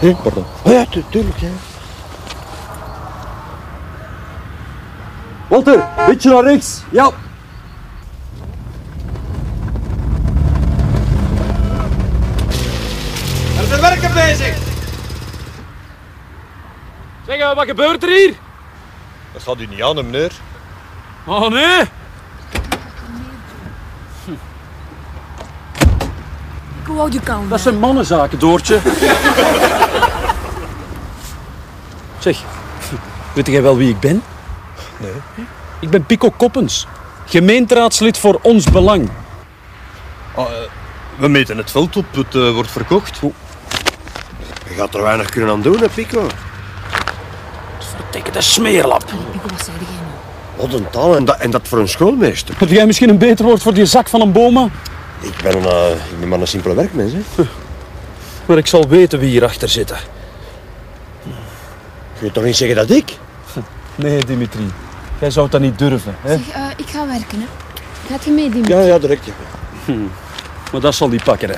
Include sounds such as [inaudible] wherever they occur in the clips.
Pardon. Pardon. Oh ja, tu tuurlijk, ja. Walter, beetje naar rechts. Ja. Er zijn werken bezig. Zeg, wat gebeurt er hier? Dat gaat u niet aan, meneer. Oh nee. Hoe oud je kan. Dat zijn mannenzaken, Doortje. zeg, weet jij wel wie ik ben? Nee. Ik ben Pico Koppens, gemeenteraadslid voor Ons Belang. Ah, eh, we meten het veld op, het eh, wordt verkocht. Je gaat er weinig kunnen aan doen, hè, Pico? De smeerlap. Pico, wat zei jij nou? Wat een taal, en dat, en dat voor een schoolmeester. Heb jij misschien een beter woord voor die zak van een boma? Ik ben, een, eh, ik ben maar een simpele werkmens, hè. [laughs] Maar ik zal weten wie hierachter zit. Je kunt toch niet zeggen dat ik? [laughs] Nee, Dimitri. Jij zou dat niet durven. Hè? Zeg, eh, ik ga werken, hè. Gaat je mee, Dimitri? Ja, ja, direct. Ja. Maar dat zal die pakken. Hè.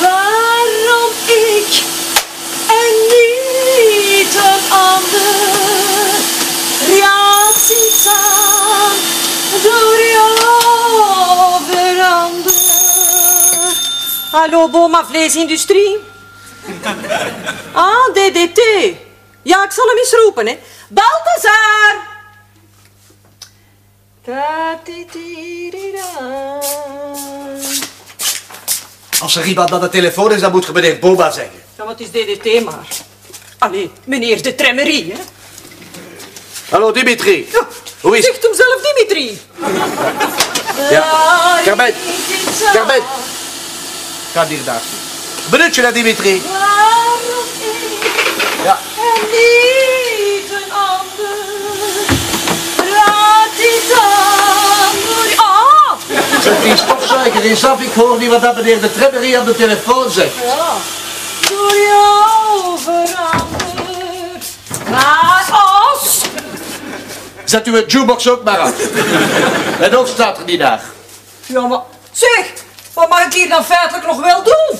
Waarom ik en niet een ander? Reacties aan door jou Hallo, Boma Vleesindustrie. [laughs] Ah, DDT. Ja, ik zal hem eens roepen, hè. Balthazar! Als er iemand aan de telefoon is, dan moet je meneer Boba zeggen. Ja, wat is DDT maar? Allee, meneer de Tremmerie, hè? Hallo Dimitri. Ja, Hoe is het? Zegt hem zelf Dimitri. Ja. Carmen. Carmen. Ga hier naast. Minuutje naar Dimitri. Waarom ik Ja. en niet een ander? Laat die. Ah! Zet die stofzuiger eens af. Ik hoor niet wat dat meneer de Tremmerie aan de telefoon zegt. Ja, door jou veranderd. Maar als... Zet uw jukebox ook maar af. En ook staat er niet naar. Ja, maar zeg, wat mag ik hier dan feitelijk nog wel doen?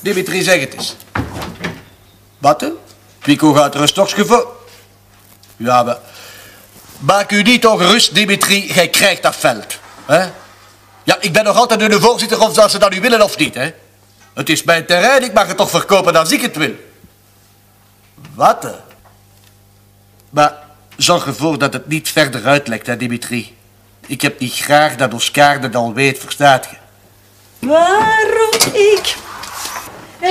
Dimitri, zeg het eens. Wat? Pico gaat voor. Ja, maar... Maak u niet ongerust, Dimitri. Gij krijgt dat veld. Ja, ik ben nog altijd de voorzitter of dat ze dat nu willen of niet, hè? Het is mijn terrein, ik mag het toch verkopen als ik het wil. Wat? Maar zorg ervoor dat het niet verder uitlekt, hè, Dimitri. Ik heb niet graag dat Oscar dat al weet, verstaat je? Waarom ik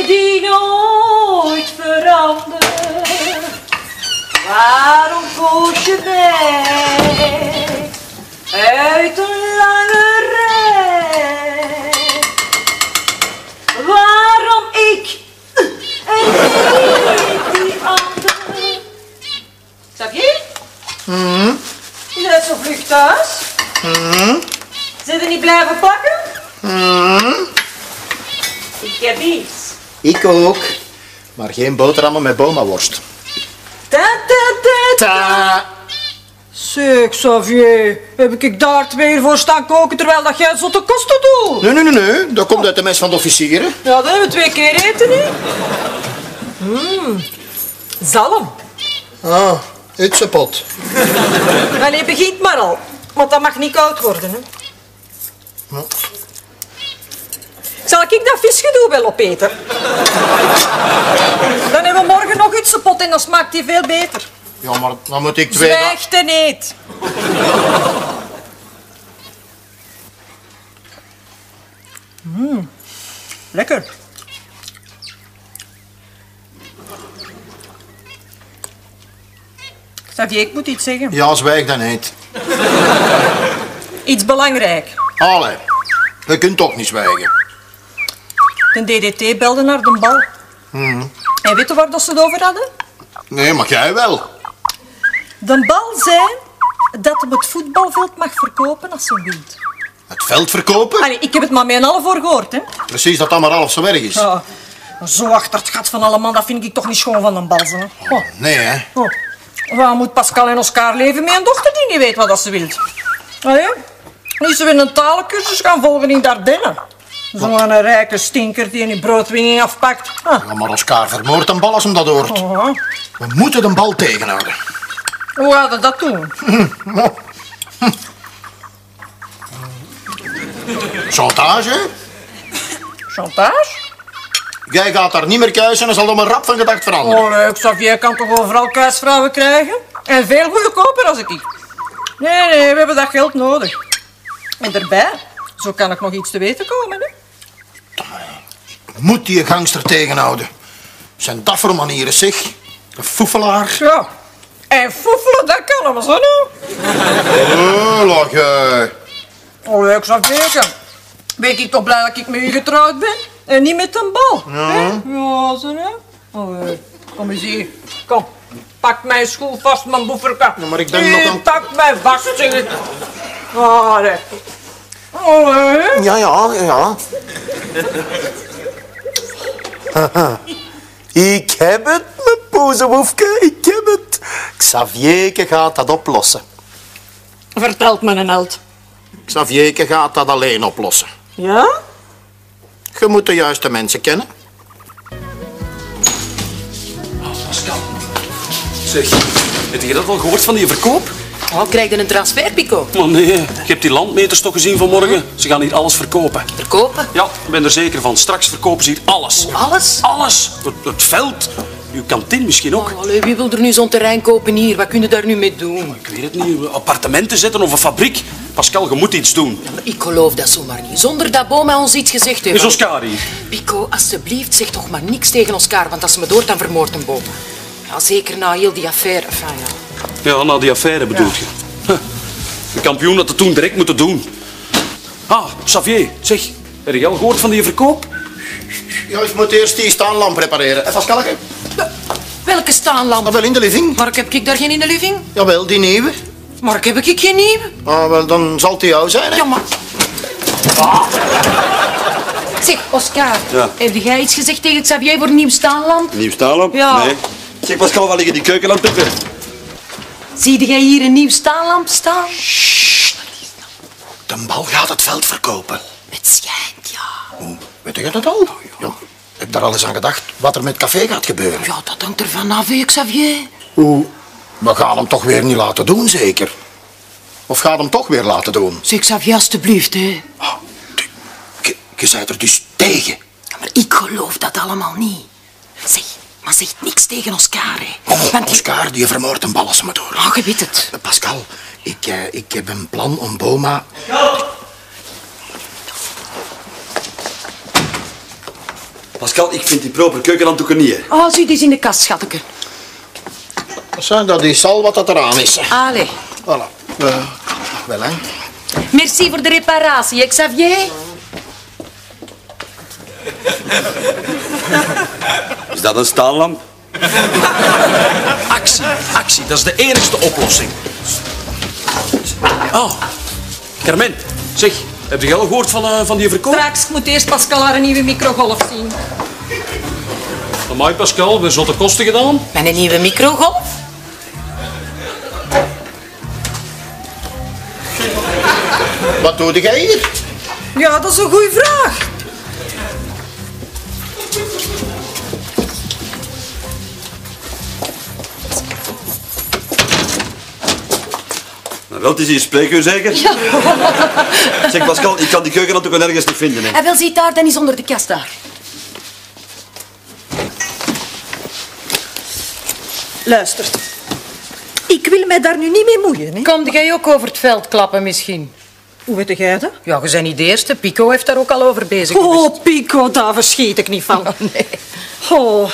die nooit verander? Waarom koos je mij uit een lange rij? Waarom ik en niet die ander? Xavier? Mm Je bent zo vlug thuis? Zit er niet blijven plakken? Ik heb iets. Ik ook. Maar geen boterhammen met bomaworst. Ta ta ta ta. Zeg, Xavier, heb ik daar twee voor staan koken terwijl dat jij zotte kosten doet? Nee, nee, nee, nee. Dat komt uit de mes van de officieren. Ja, dat hebben we twee keer eten, hè? Mmm, zalm. Ah, uitsepot. Allee, begint maar al. Want dat mag niet koud worden, hè? Ja. Zal ik dat visgedoe wel opeten? Dan hebben we morgen nog iets pot en dan smaakt die veel beter. Ja, maar dan moet ik twee... Zwijg en eet. Mm, lekker. Xavier, ik moet iets zeggen. Ja, zwijg dan niet. Iets belangrijk. Allee, je kunt toch niet zwijgen. De DDT belde naar de bal. En weet je waar dat ze het over hadden? Nee, maar jij wel. De bal zei dat hem het voetbalveld mag verkopen als ze wint. Het veld verkopen? Allee, ik heb het maar met een half voor gehoord, hè. Precies dat dat maar half zo erg is. Ja, zo achter het gat van alle man, dat vind ik toch niet schoon van een bal, hè. Oh. Nee, hè? Oh. Waar moet Pascal en Oscar leven met een dochter die niet weet wat dat ze wil? Allee, nu ze weer een talencursus gaan volgen in Dardenne. Zo'n rijke stinker die een broodwinning afpakt. Ah. Ja, maar Oscar vermoordt een bal als hem dat hoort. Oh. We moeten de bal tegenhouden. Hoe hadden dat doen? [laughs] Chantage? hè? Chantage? Jij gaat daar niet meer kuisen en zal om een rap van gedacht veranderen. Oh leuk, Xavier kan toch overal kuisvrouwen krijgen? En veel goedkoper als ik. Nee, nee, we hebben dat geld nodig. En erbij, zo kan ik nog iets te weten komen. Hè? Moet die gangster tegenhouden. Zijn dat voor manieren, zeg. Een foefelaar. Ja. En foefelen, dat kan allemaal zo nou. Oh, lach jij. Oh leuk, Xavier. Ben ik toch blij dat ik met u getrouwd ben? En niet met een bal. Ja. Ja, zo hè. Oh, leuk. Kom eens hier. Kom. Pak mijn schoen vast, mijn boeferka. Ja, maar ik Hier, nog aan- Pak mij vast, zeg ik. Oh, nee. Oh. Ja, ja, ja. Ik heb het, mijn poezewoefke, ik heb het. Xavierke gaat dat oplossen. Vertelt me een held. Xavierke gaat dat alleen oplossen. Ja? Je moet de juiste mensen kennen. Pascal. Zeg, heb je dat al gehoord van die verkoop? Oh, krijg je een transfer, Pico? Maar nee, je hebt die landmeters toch gezien vanmorgen? Ze gaan hier alles verkopen. Verkopen? Ja, ik ben er zeker van. Straks verkopen ze hier alles. Alles? Alles. Het, het veld. Uw kantine misschien ook. Oh, allee, wie wil er nu zo'n terrein kopen hier? Wat kun je daar nu mee doen? Ik weet het niet. Appartementen zetten of een fabriek. Pascal, je moet iets doen. Maar ik geloof dat zomaar niet. Zonder dat Boma ons iets gezegd heeft. Is Oscar hier? Pico, alsjeblieft, zeg toch maar niks tegen Oscar, want als ze me doort, dan vermoordt een Boma. Ja, zeker na heel die affaire. Enfin, ja. Ja, na die affaire bedoelt je. De kampioen had het toen direct moeten doen. Ah, Xavier, zeg, heb je al gehoord van die verkoop? Ja, ik moet eerst die staanlamp repareren. En Pascalke? Welke staanlamp? Dat wel in de living. Mark, heb ik daar geen in de living? Jawel, die nieuwe. Mark, heb ik geen nieuwe? Ah, wel, dan zal het die jou zijn, hè? Ja, maar... Zeg, Oscar, Ja. heb jij iets gezegd tegen Xavier voor een nieuw staanlamp? Nieuw staanlamp? Ja. Nee. Zeg Pascal, waar liggen die keukenlampen? Zie jij hier een nieuw staanlamp staan? De bal gaat het veld verkopen. Het schijnt, ja. Hoe, weet je dat al? Ja. Heb daar al eens aan gedacht wat er met het café gaat gebeuren? Ja, dat hangt er vanaf, hè, Xavier. Hoe? We gaan hem toch weer niet laten doen, zeker? Of gaat hem toch weer laten doen? Zeg, Xavier, alstublieft, hè. Ah, Je, je bent er dus tegen. Ja, maar ik geloof dat allemaal niet. Zeg, maar zeg niks tegen Oscar, hè. Oh, Want die... Oscar, die vermoordt een bal als me door. Ah, je weet het. Pascal, ik, eh, ik heb een plan om Boma... Pascal, ik vind die proper keukenhanddoeken niet, hè. Oh, zie, die is in de kast, schatteke. Zeg, dat is al wat dat eraan is. hè. Allee. Voilà. Eh, wel, hè. Merci voor de reparatie, hè, Xavier. Is dat een staanlamp? Actie, actie, dat is de enigste oplossing. Oh, Carmen, zeg, heb je al gehoord van, eh, van die verkoop? Straks moet eerst Pascal haar een nieuwe microgolf zien. Amai, Pascal, we zotte kosten gedaan. Met een nieuwe microgolf? Wat doe jij hier? Ja, dat is een goede vraag. Wel, het is hier spreekuur zeker? Zeg Pascal, ik kan die keukenhanddoeken nergens niet vinden, hè. Hij wil ziet daar, dan is onder de kast daar. Luister. Ik wil mij daar nu niet mee moeien. Hè? Kom jij ook over het veld klappen misschien? Hoe weet jij dat? Ja, je bent niet de eerste. Pico heeft daar ook al over bezig geweest. Oh, Pico, daar verschiet ik niet van. nee. Oh,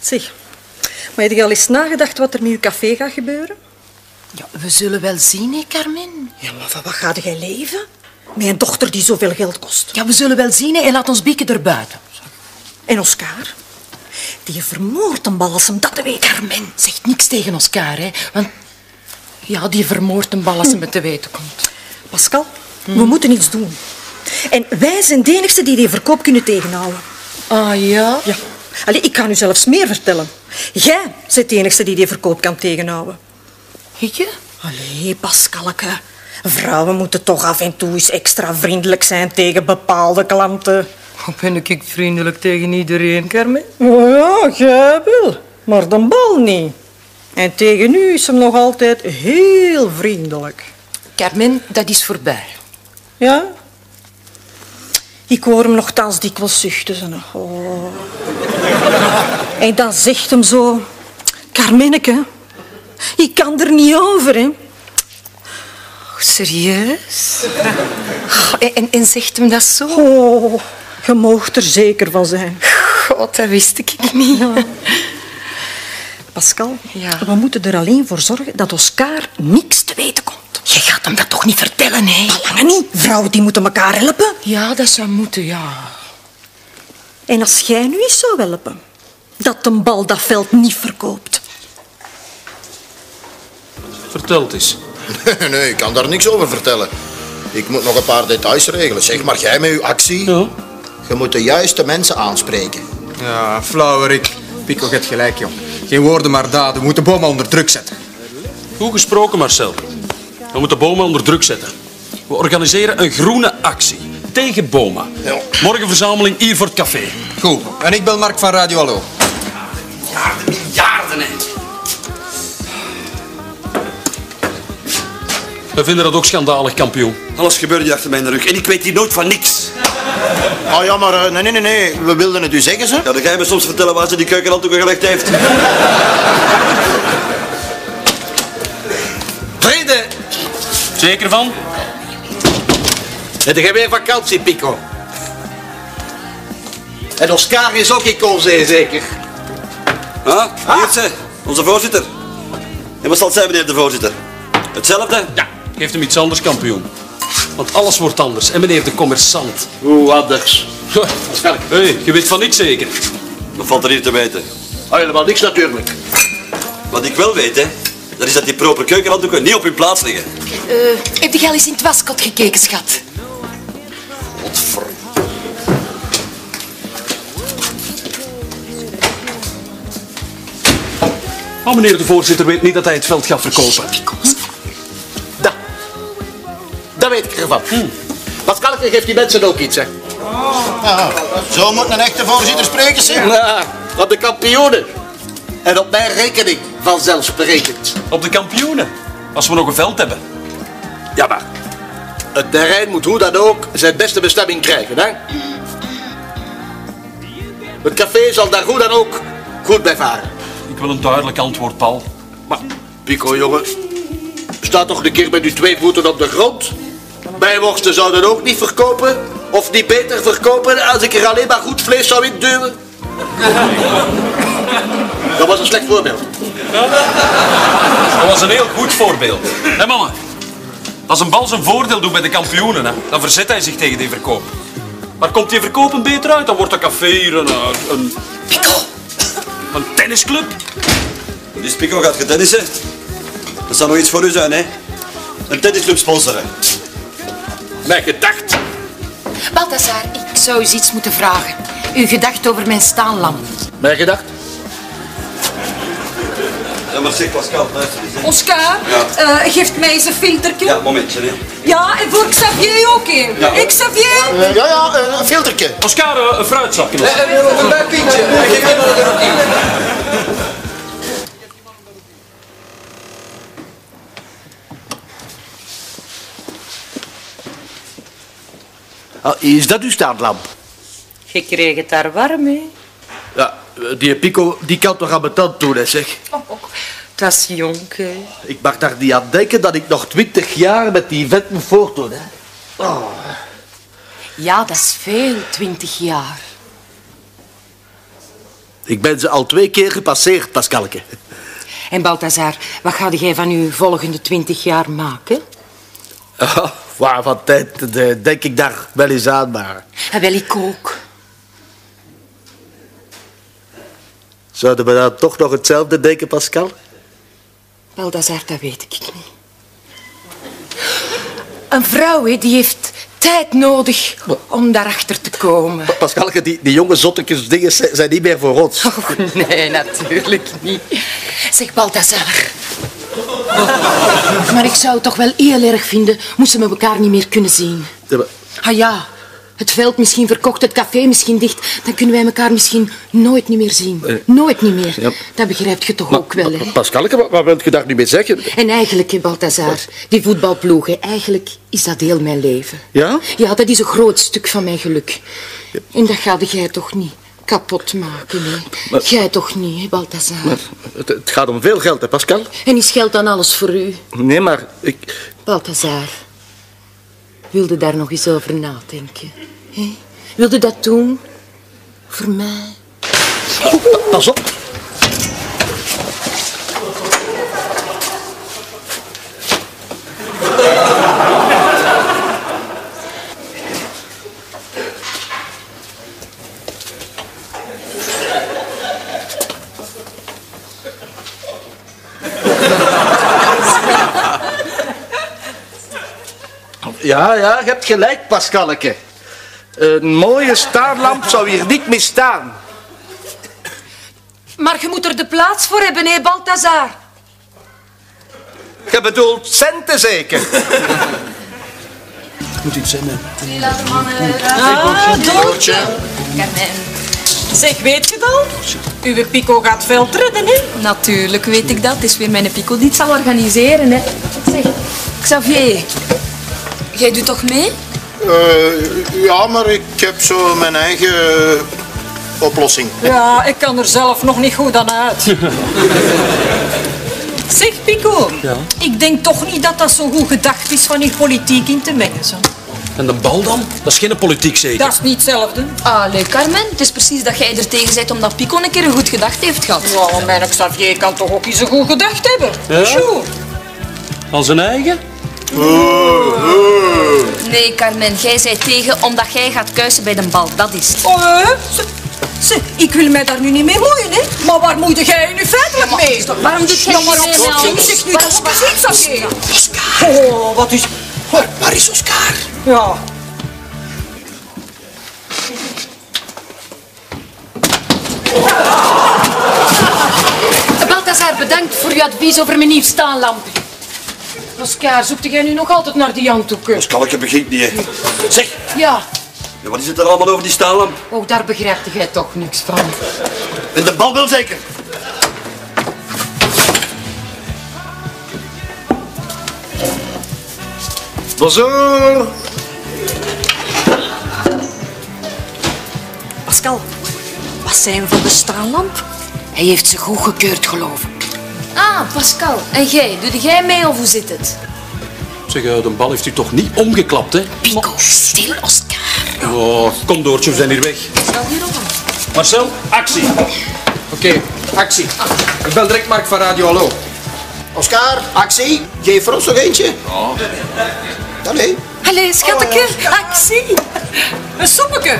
zeg. Maar heb je al eens nagedacht wat er met je café gaat gebeuren? Ja, we zullen wel zien, hè, Carmen? Ja, maar van wat gaat jij leven? Met een dochter die zoveel geld kost. Ja, we zullen wel zien, hè. En laat ons bieken erbuiten. En Oscar? Die vermoordt een bal als hem dat weet. Carmen, zeg niks tegen Oscar, hè. Want... Ja, die vermoordt een bal als hem het te weten komt. Pascal, we moeten iets doen. En wij zijn de enigste die die verkoop kunnen tegenhouden. Ah, ja? Ja. Allee, ik kan u zelfs meer vertellen. Jij bent de enigste die die verkoop kan tegenhouden. Ik? Allee, Pascalke. Vrouwen moeten toch af en toe eens extra vriendelijk zijn tegen bepaalde klanten. Ben ik vriendelijk tegen iedereen, Carmen? Oh ja, jij wel. Maar de bal niet. En tegen u is hem nog altijd heel vriendelijk. Carmen, dat is voorbij. Ja? Ik hoor hem nogthans dikwijls zuchten. Oh. [laughs] En dan zegt hem zo... Carmenneke, kan er niet over, hè. Oh, serieus? Oh, En, en, en zegt hem dat zo? Oh, je moogt er zeker van zijn. God, dat wist ik niet. Pascal, Ja. we moeten er alleen voor zorgen dat Oscar niks te weten komt. Je gaat hem dat toch niet vertellen, hè? Lange niet. Vrouwen die moeten elkaar helpen. Ja, dat zou moeten, ja. En als jij nu eens zou helpen, dat een bal dat veld niet verkoopt. Vertel het eens. [laughs] nee, ik kan daar niks over vertellen. Ik moet nog een paar details regelen. Zeg maar, jij met uw actie. Ja. Je moet de juiste mensen aanspreken. Ja, flauwerik. Pico, je hebt gelijk, joh. Geen woorden, maar daden. We moeten bomen onder druk zetten. Goed gesproken, Marcel. We moeten Boma onder druk zetten. We organiseren een groene actie tegen Boma. Ja. Morgen verzameling hier voor het café. Goed. En ik bel Mark van Radio Hallo. Miljarden, miljarden, hè. We vinden dat ook schandalig, kampioen. Alles gebeurt hier achter mijn rug en ik weet hier nooit van niks. Ah ja, maar eh, nee, nee, nee, nee. We wilden het u zeggen, ze. Ja, dan ga je me soms vertellen waar ze die keukenhanddoeken gelegd heeft. [laughs] Vrede! Zeker van? Heb jij weer vakantie, Pico? En Oscar is ook in Koolzee, zeker? Ah, hier ze, onze voorzitter. En wat zal het zijn, meneer de voorzitter? Hetzelfde? Ja. Geef hem iets anders, kampioen. Want alles wordt anders. En meneer de commerçant. Hoe anders? Hé, hey, je weet van niks zeker. Wat valt er hier te weten? Oh, helemaal niks natuurlijk. Wat ik wel weet, hè, dat is dat die proper keukenhanddoeken niet op hun plaats liggen. Eh, heb je al eens in het waskot gekeken, schat? Godver... Oh, meneer de voorzitter weet niet dat hij het veld gaat verkopen. Ervan. Hm. Pascalke geeft die mensen ook iets, hè? Ja, zo moet een echte voorzitter spreken, zeg. Ja, van de kampioenen. En op mijn rekening, vanzelfsprekend. Op de kampioenen. Als we nog een veld hebben. Ja, maar het terrein moet hoe dan ook zijn beste bestemming krijgen, hè? Het café zal daar hoe dan ook goed bij varen. Ik wil een duidelijk antwoord, Paul. Maar, Pico, jongen, sta toch een keer met uw twee voeten op de grond. Bijworsten zouden ook niet verkopen. Of niet beter verkopen als ik er alleen maar goed vlees zou induwen. Dat was een slecht voorbeeld. Dat was een heel goed voorbeeld. Hé, mannen. Als een bal zijn voordeel doet bij de kampioenen, hè, dan verzet hij zich tegen die verkoop. Maar komt die verkoop een beter uit, dan wordt een café hier een, eh, een, een tennisclub. Die Spico gaat getennissen. Dat zal nog iets voor u zijn, hè. Een tennisclub sponsoren. Mijn gedacht. Balthazar, ik zou eens iets moeten vragen. Uw gedacht over mijn staanlamp. Mijn gedacht. Ja, maar zeg Pascal, luister eens, hè. Oscar, Ja. eh, geeft mij eens een filtertje. Ja, momentje, hè. Ja, en voor Xavier ook een. Ja. Ik, Xavier? Eh, ja, ja, eh, een filtertje. Oscar, eh, een fruitsapje. nog. En nog een buikpintje. En geef een routine. Is dat uw staanlamp? Je kreeg het daar warm, hè? Ja, die Pico, die kan toch aan mijn tand doen, hè, zeg. Dat is jong, hè? Ik mag daar niet aan denken dat ik nog twintig jaar met die vent moet voortdoen, hè. Ja, dat is veel, twintig jaar. Ik ben ze al twee keer gepasseerd, Pascalke. En Balthazar, wat ga jij van uw volgende twintig jaar maken? Ah, waar van tijd denk ik daar wel eens aan, maar... En wel, ik ook. Zouden we dan toch nog hetzelfde denken, Pascal? Balthazar, dat weet ik niet. Een vrouw, die heeft tijd nodig om daarachter te komen. Pascalke, die, die jonge zottekes dingen zijn zijn niet meer voor ons. Oh, nee, natuurlijk niet. Zeg, Balthazar. [laughs] Maar ik zou het toch wel heel erg vinden moesten we elkaar niet meer kunnen zien. Ja, maar- Ah ja, het veld misschien verkocht, het café misschien dicht. Dan kunnen wij elkaar misschien nooit niet meer zien. Nooit niet meer. Ja. Dat begrijp je toch ook wel, hè? Pascalke, wat, wat wil je daar nu mee zeggen? En eigenlijk, hè, Balthazar, die voetbalploegen, eigenlijk is dat heel mijn leven. Ja? Ja, dat is een groot stuk van mijn geluk. En dat ga jij toch niet kapot maken, hè? Maar- Jij toch niet, hè, Balthazar? Maar het, het gaat om veel geld, hè, Pascal? En is geld dan alles voor u? Nee, maar ik... Balthazar, wilde daar nog eens over nadenken? hè? Wilde dat doen? Voor mij? Pas op. Ja, ja, je hebt gelijk, Pascalke. Een mooie staarlamp zou hier niet meer staan. Maar je moet er de plaats voor hebben, hè, Balthazar? Je bedoelt centen zeker? Moet iets zijn, hè. Ah, Doortje. Zeg, weet je dan? Uw Pico gaat veld redden, hè? Natuurlijk weet ik dat. Het is weer mijn Pico die het zal organiseren, hè. Zeg, Xavier, jij doet toch mee? Eh, ja, maar ik heb zo mijn eigen eh, oplossing. Ja, ik kan er zelf nog niet goed aan uit. [laughs] Zeg, Pico. Ik denk toch niet dat dat zo goed gedacht is van je politiek in te mengen. Zo. En de bal dan? Dat is geen politiek zeker. Dat is niet hetzelfde. Allee, Carmen, het is precies dat jij er tegen bent omdat Pico een keer een goed gedacht heeft gehad. Ja, mijn Xavier kan toch ook eens een goed gedacht hebben? Ja? Sjoe. Al zijn eigen? Nee, Carmen, jij zei tegen omdat jij gaat kuisen bij de bal. Dat is het. Oh, ik wil mij daar nu niet mee moeien, hè? Maar waar moet jij nu feitelijk mee? Waarom doet jij Ja, maar op zeg nu Waarom- toch precies, Xavier. Oh, wat is... Waar is Oscar? Ja. Balthazar, bedankt voor uw advies over mijn nieuw staanlamp. Oscar, zoekt jij nu nog altijd naar die handdoeken? Pascalke begint niet, hè. Zeg, Ja, ja, wat is het er allemaal over die staanlamp? oh, daar begrijp jij toch niks van. En de bal wel zeker. Bonjour. Pascal, wat zijn we van de staanlamp? Hij heeft ze goed gekeurd, geloof ik. Ah, Pascal. En jij, doe jij mee of hoe zit het? Zeg, eh, de bal heeft u toch niet omgeklapt, hè? Pico, stil, Oscar. Oh, kom Doortje, we zijn hier weg. Marcel, actie. Oké, actie. Ik bel direct Mark van Radio Hallo. Oscar, actie. Geef voor ons nog eentje. Ja. Allee. Allee, schatje, actie. Een soepeke.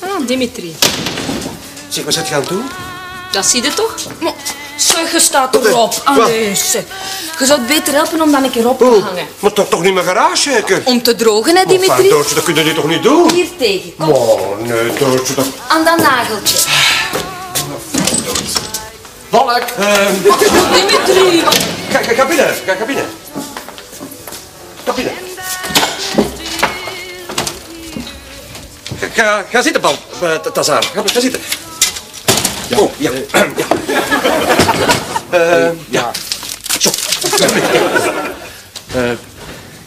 Ah, Dimitri. Zeg, wat zit je aan het doen? Dat zie je toch? Maar, Zeg, je staat erop. Allee, zeg. Je zou het beter helpen om dan een keer op te hangen. Maar toch toch niet mijn garage, zeker? Om te drogen, hè, Dimitri? Doortje, dat kun je dit toch niet doen? Hier tegen. Kom, Oh, nee, Doortje, dat... aan dat nageltje. Valk! Dimitri! Ga, ga, ga binnen, ga, ga binnen. Ga binnen. Ga, ga, zitten, Paul. Uh, Tazar, ga, ga zitten. Oh, ja. ja. Eh, [clears throat] ja. Zo. Eh,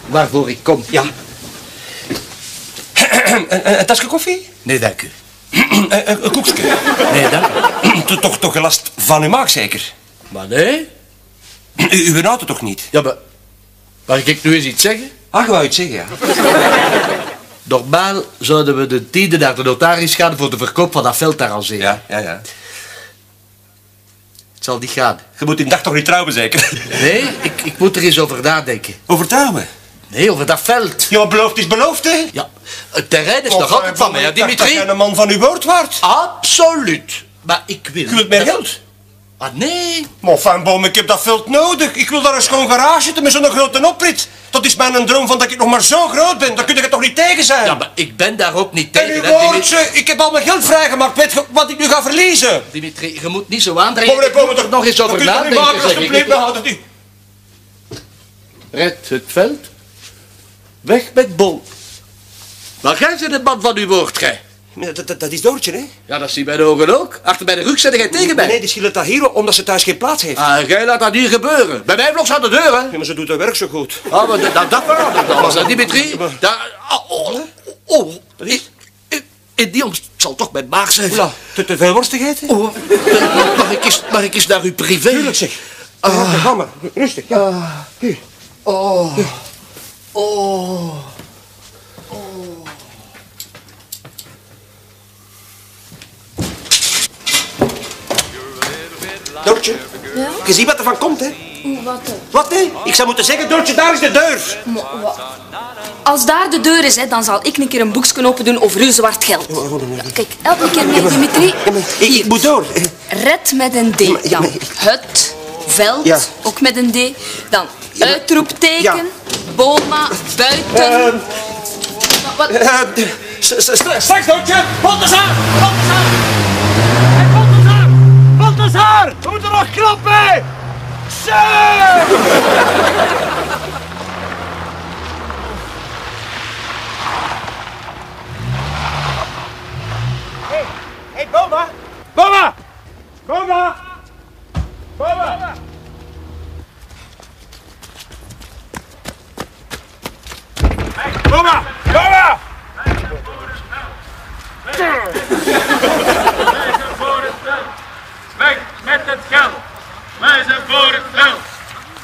waarvoor ik kom? Ja. [clears throat] Een, een tasje koffie? Nee, dank u. Een, [clears throat] een, een koekje? Nee, dank u. Toch, toch, last van uw maag, zeker? Maar nee. U, u houdt het toch niet? Ja, maar... Mag ik nu eens iets zeggen? Ah, je wou iets zeggen, ja. Normaal zouden we de tiende naar de notaris gaan voor de verkoop van dat veld arrangeren. Ja, ja, ja. Het zal niet gaan. Je moet die dag toch niet trouwen, zeker? Nee, ik, ik moet er eens over nadenken. Over trouwen? Nee, over dat veld. Ja, beloofd is beloofd, hè? Ja, het terrein is nog altijd van mij, dacht dat Dimitri? jij een man van uw woord waard. Absoluut. Maar ik wil... Je wilt meer geld? Ah, nee. Maar van Boom, ik heb dat veld nodig. Ik wil daar een schoon garage zitten met zo'n grote oprit. Dat is mijn droom van dat ik nog maar zo groot ben. Daar kun je toch niet tegen zijn? Ja, maar ik ben daar ook niet En tegen. uw hè, Dimitri. woordje, ik heb al mijn geld vrijgemaakt. Weet je wat ik nu ga verliezen? Dimitri, je moet niet zo aandringen. Kom, Ik moet er nog eens over Dat kun je niet nadenken. maken houden. Die- Red het veld. Weg met Bol. Maar jij zit het man van uw woord, gij. Dat, dat, dat is Doortje, hè? Ja, dat zien mijn ogen ook. Achter bij de rug zet jij tegen mij. Nee, die schildert dat hier omdat ze thuis geen plaats heeft. Ah, jij laat dat hier gebeuren. Bij mij vlogs aan de deur, hè. Ja, maar ze doet haar werk zo goed. Ah, maar dat, dat, dat alles, hè, Dimitri. Dat, ah, oh, oh, in, in, in die omst zal toch mijn maag zijn. Oela, te, te veel worstig eten? Oh, mag, ik eens, mag ik eens naar uw privé? Tuurlijk zeg. Ah. Rustig. Ja. Hier. Oh. Oh. Doortje, Ja? je ziet wat er van komt, hè? Wat? Wat, hè? Ik zou moeten zeggen, Doortje, daar is de deur. Maar Als daar de deur is, hè, dan zal ik een keer een boekje open doen over uw zwart geld. Kijk, elke keer met Dimitri. Ik, moet door. Red met een D. ja, Dan maar- het, veld, Ja. ook met een D. Dan uitroepteken, Ja. boma, buiten. Ehm, Wat? st- Straks. Balthazar! Balthazar! Hey, Balthazar! Balthazar! We moeten nog klappen! Zo! Hey, hey, Boma! Boma! Boma! Boma! Boma! Boma! Weg met het geld. Wij zijn voor het geld.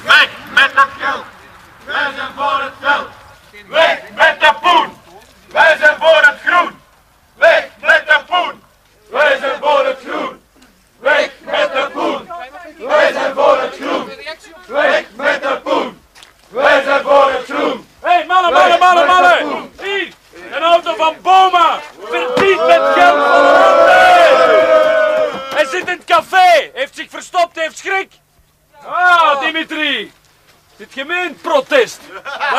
Weg met het geld. Wij zijn voor het geld. Weg met de poen. Wij zijn voor het groen. Weg met de poen. Wij zijn voor het groen. Weg met de poen. Wij zijn voor het groen. Weg met de poen. Wij zijn voor het groen. Hé, hey, mannen, mannen, mannen, mannen. Een auto van Boma. Verdient met geld van de handen. Hij zit in het café, heeft zich verstopt, heeft schrik. Ah, Dimitri. Dit gemeen protest.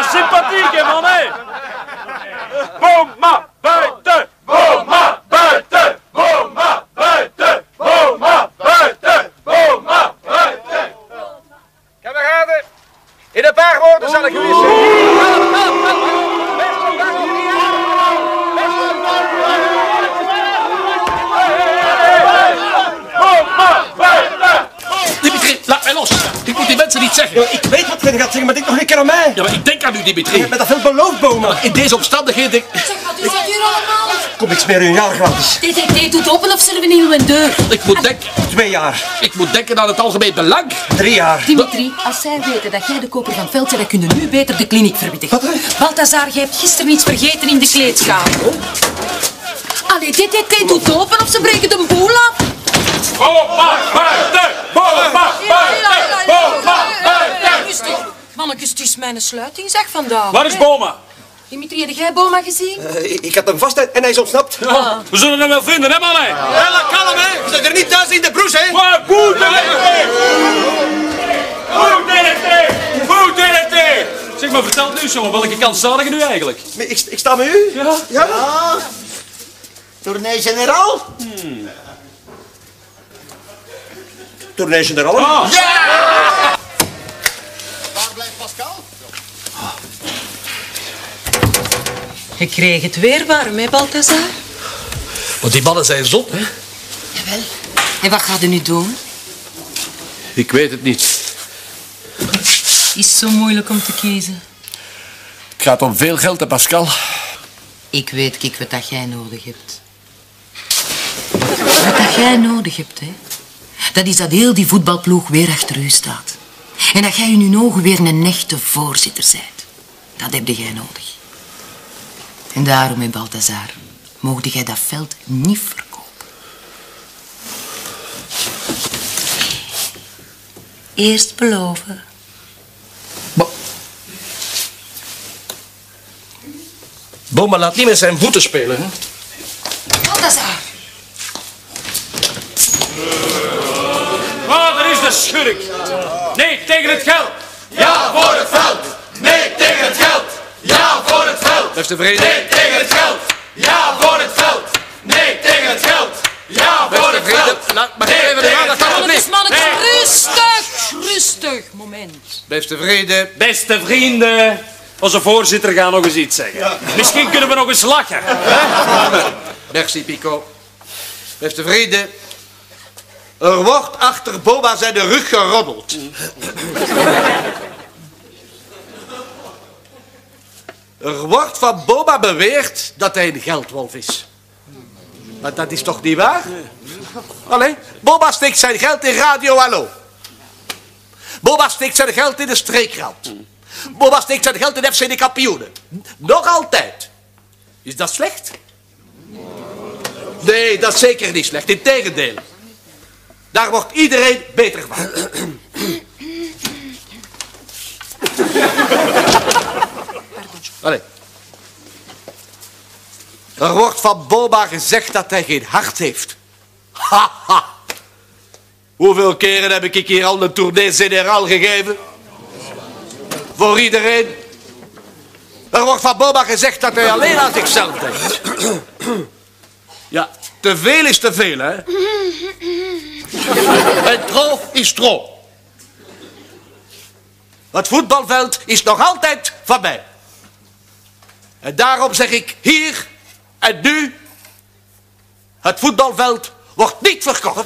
Is sympathiek, hè, man, hè? Boma, buiten! Boma, buiten! Boma, buiten! Boma, buiten! Boma, buiten! Kameraden, in een paar woorden zal ik u. Ik je gaat zeggen, maar denk nog een keer aan mij. Ja, maar ik denk aan u, Dimitri. Met dat veel beloofd, Boma. In deze omstandigheden... Zeg, wat is dat hier allemaal? Kom, ik smeer u een jaar gratis. DDT doet open of zullen we niet een deur? Ik moet, denken, Twee jaar. ik moet denken aan het algemeen belang. Drie jaar. Dimitri, als zij weten dat jij de koper van veld bent, dan kunnen nu beter de kliniek verwittigen. Wat? Balthazar, jij hebt gisteren iets vergeten in de kleedkamer. Allee, DDT doet open of ze breken de boel af. Boma, buiten! Boma, Mannetjes, het is mijn sluiting, zeg vandaag. Waar is Boma? Dimitri, heb jij Boma gezien? Eh, ik, ik had hem vast en hij is ontsnapt. Ja, we zullen hem wel vinden, hè, mannen? Hela, kalm, hè. We zijn er niet thuis in de broes, hè. Maar goed! Goed, DDT! Zeg maar, vertel het nu, jongen. Welke kant sta je nu eigenlijk? Ik, ik sta met u. Ja? Ja? Tournee generaal? Tournee generaal. Ah, Waar Pascal? Je kreeg het weer warm, hè, Balthazar? Want die mannen zijn zot, hè? Jawel. En wat gaat je nu doen? Ik weet het niet. Is zo moeilijk om te kiezen. Het gaat om veel geld, hè, Pascal. Ik weet, kijk, wat dat jij nodig hebt. Wat dat jij nodig hebt, hè? Dat is dat heel die voetbalploeg weer achter u staat. En dat jij in uw ogen weer een echte voorzitter bent. Dat heb jij nodig. En daarom, in Balthazar, mocht jij dat veld niet verkopen. Eerst beloven. Boma laat niet met zijn voeten spelen, hè? Balthazar! Wat de schurk. Nee, tegen het geld. Ja voor het veld. Nee tegen het geld. Ja voor het veld. Blijf tevreden. Nee tegen het geld. Ja voor het veld. Nee tegen het geld. Ja voor het veld. Laat maar Nee even de tegen aandacht het geld. Mannetjes, mannetjes, rustig, rustig. Moment. Blijf tevreden. Beste vrienden, onze voorzitter gaat nog eens iets zeggen. Misschien kunnen we nog eens lachen. hè? Merci, Pico. Blijf tevreden. Er wordt achter Boba zijn de rug geroddeld. Er wordt van Boba beweerd dat hij een geldwolf is. Maar dat is toch niet waar? Allee, Boba steekt zijn geld in Radio Hallo. Boba steekt zijn geld in de streekrand. Boba steekt zijn geld in FC de kampioenen. Nog altijd. Is dat slecht? Nee, dat is zeker niet slecht. Integendeel. Daar wordt iedereen beter van. Allee. Er wordt van Boba gezegd dat hij geen hart heeft. Haha. Hoeveel keren heb ik hier al een tournee generaal gegeven? Voor iedereen. Er wordt van Boba gezegd dat hij alleen aan zichzelf denkt. Ja, te veel is te veel, hè? En tro is tro. Het voetbalveld is nog altijd van mij. En daarom zeg ik hier en nu... Het voetbalveld wordt niet verkocht.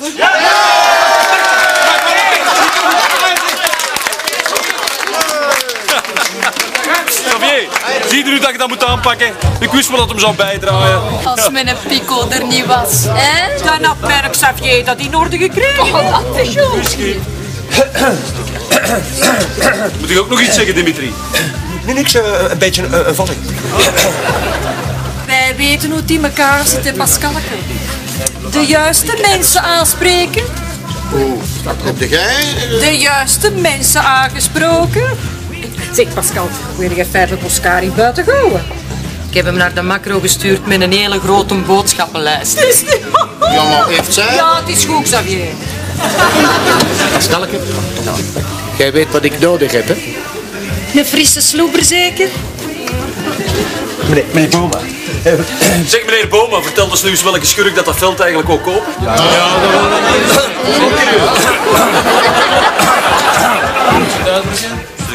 Xavier, zie je nu dat ik dat moet aanpakken? Ik wist wel dat hem zou bijdragen. Als mijn pico er niet was, hè? Dan had merk Xavier dat in orde gekregen. Oh, dat is goed. Moet ik ook nog iets zeggen, Dimitri? Nee, niks. eh, een beetje een, een valling. Wij weten hoe die elkaar zitten, Pascalke. De juiste mensen aanspreken. Dat heb jij. De juiste mensen aangesproken. Zeg Pascal, wil je verder Oscar in buiten gooien? Ik heb hem naar de macro gestuurd met een hele grote boodschappenlijst. Ja, maar heeft zij? Ja, het is goed, Xavier. Pascalke, jij weet wat ik nodig heb, hè? Een frisse sloeber zeker? Meneer, meneer Boma. Zeg meneer Boma, vertel dus nu eens welke schurk dat dat veld eigenlijk ook koopt.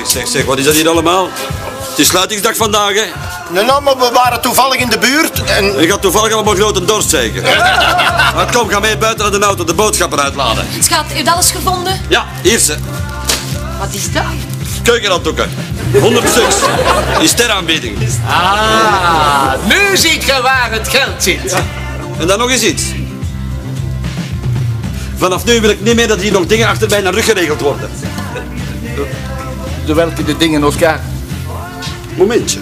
Zeg, zeg, zeg, wat is dat hier allemaal? Het is sluitingsdag vandaag, hè? Nee, nou, maar we waren toevallig in de buurt en... Je gaat toevallig allemaal grote dorst zeker. Maar kom, ga mee buiten naar de auto, de boodschappen uitladen. Schat, heeft je alles gevonden? Ja, hier ze. Wat is dat? Keukenhanddoeken. 100 stuks. In steraanbieding. Ah, nu ziet je waar het geld zit. En dan nog eens iets. Vanaf nu wil ik niet meer dat hier nog dingen achter mij naar rug geregeld worden. De welke de dingen, Oscar? Momentje.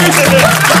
Thank [laughs]